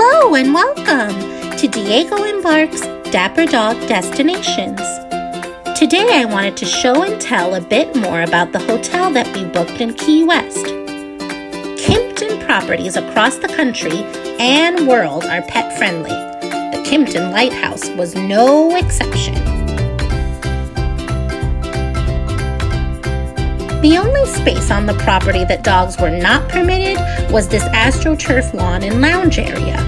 Hello and welcome to Diego Embarks Dapper Dog Destinations. Today I wanted to show and tell a bit more about the hotel that we booked in Key West. Kimpton properties across the country and world are pet friendly. The Kimpton Lighthouse was no exception. The only space on the property that dogs were not permitted was this AstroTurf lawn and lounge area.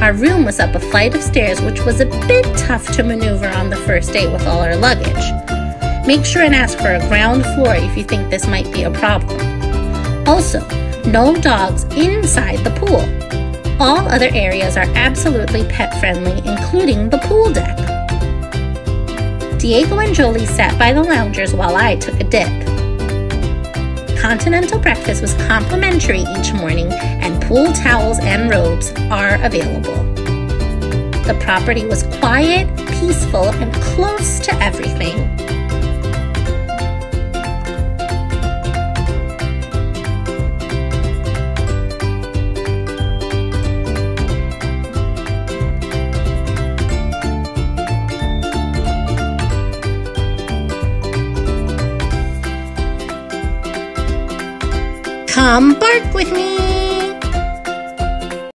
Our room was up a flight of stairs, which was a bit tough to maneuver on the first day with all our luggage. Make sure and ask for a ground floor if you think this might be a problem. Also, no dogs inside the pool. All other areas are absolutely pet friendly, including the pool deck. Diego and Jolie sat by the loungers while I took a dip continental breakfast was complimentary each morning, and pool towels and robes are available. The property was quiet, peaceful, and close to everything. Come bark with me!